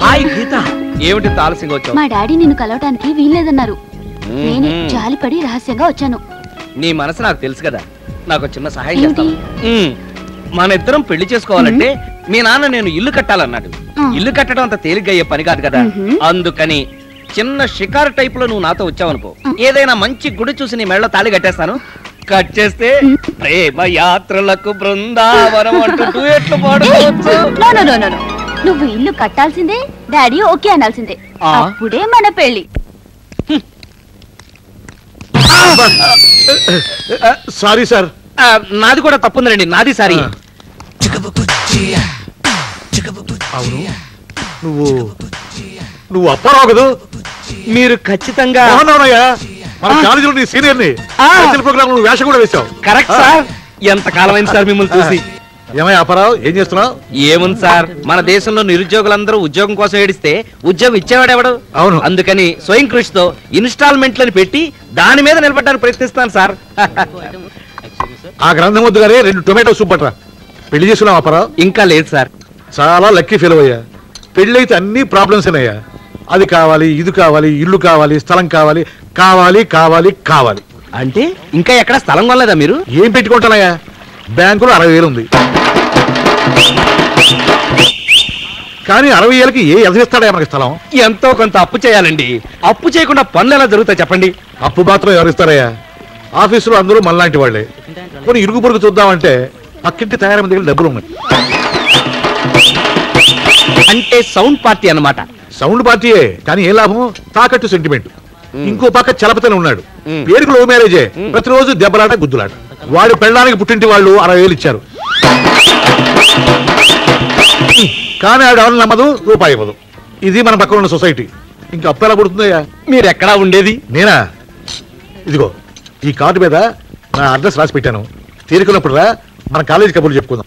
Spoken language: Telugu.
హాయ్ గీత. ఏమిటి ఇంత ఆలస్యంగా వచ్చావు? మా డాడీ నిన్ను కలవటానికి వీల్లేదన్నారు. నేనే. జాలిపడి రహస్యంగా వచ్చాను. నీ మనసు నాకు తెలుసు కదా. నాకు చిన్న సహాయం? చేస్తాను. మన ఇద్దరం పెళ్ళి చేసుకోవాలంటే మీ నాన్న నేను ఇల్లు కట్టాలన్నాడు. ఆ. ఇల్లు కట్టడం అంత తేలిగ్గా అయ్యే పని కాదు కదా. అందుకని చిన్న షికారు టైప్లో నువ్వు నాతో వచ్చావనుకో. ఏదైనా మంచి గుడి చూసి నీ మెళ్ళ తాళి కట్టేస్తాను. కట్ చేస్తే ప్రేమ యాత్రలకు బృందావనం అంటూ duet లు పాడుకోవచ్చు. No no no no no. నువ్వు ఇల్లు కట్టాల్సిందే డాడీ ఓకే అనాల్సిందే. ఆ. అప్పుడే మన పెళ్ళి సారీ సార్. ఆ, నాది కూడా తప్పుందండి నాది సారీ. ఆ. అవును. నువ్వు నువ్వు అప్పారావు కదా? మీరు ఖచ్చితంగా మన కాలేజీలో నీ సీనియర్ని ఆ. ప్రోగ్రామ్ నువ్వు వేషం కూడా వేశావు. Correct sir. ఎంత కాలమైంది సార్ మిమ్మల్ని చూసి? ఏమయ్య అప్పారావు ఏం చేస్తున్నావు? ఏముంది సార్? మన దేశంలో నిరుద్యోగులందరూ ఉద్యోగం కోసం ఏడిస్తే ఉద్యోగం ఇచ్చేవాడెవడు అవును. అందుకని స్వయం కృషితో ఇన్స్టాల్మెంట్లను పెట్టి దాని మీద నిలబడడానికి ప్రయత్నిస్తాను సార్. ఆ గ్రంథం వద్దు గారే రెండు టొమాటో సూప్ పట్రా పెళ్ళి చేసుకున్నావు అప్పారావు? ఇంకా లేదు సార్. చాలా లక్కీ ఫీల్ అయ్యా. పెళ్ళి అయితే అన్ని ప్రాబ్లమ్స్ అయ్యా అది కావాలి ఇది కావాలి ఇల్లు కావాలి స్థలం కావాలి కావాలి కావాలి కావాలి. అంటే ఇంకా ఎక్కడ స్థలం కొనలేదా మీరు? ఏం పెట్టుకుంటానయ్యా? బ్యాంకులో అరవై వేలు ఉంది. కానీ అరవై వేలకి ఏ ఎదగిస్తాడా మనకి స్థలం? ఎంతో కొంత అప్పు చేయాలండి. అప్పు చేయకుండా పనులు ఎలా జరుగుతాయి చెప్పండి? అప్పు మాత్రం ఎవరిస్తారయ్యా ఆఫీసులో అందరూ మనలాంటి వాళ్ళే. కొన్ని ఇరుగు పొరుగు చూద్దామంటే పక్కింటి తయారీ దగ్గర డబ్బులు ఉన్నాయి. అంటే సౌండ్ పార్టీ అన్నమాట. సౌండ్ పార్టీయే కానీ ఏ లాభం? తాకట్టు సెంటిమెంట్ ఇంకో పక్క చలపతనే ఉన్నాడు. పేరుకు లవ్ మ్యారేజే. ప్రతిరోజు దెబ్బలాట గుద్దులాట. వాడి పెళ్ళడానికి పుట్టింటి వాళ్ళు అరవై వేలు ఇచ్చారు. కానీ ఆవిడ ఎవరిని నమ్మదు రూపాయి ఇవ్వదు. ఇది మన పక్కన ఉన్న సొసైటీ. ఇంకా అప్పు ఎలా పుడుతుందయ్యా? మీరు ఎక్కడా ఉండేది? నేనా? ఇదిగో ఈ కార్డు మీద నా అడ్రస్ రాసి పెట్టాను. తీరుకున్నప్పుడు రా మన కాలేజీ కబుర్లు చెప్పుకుందాం.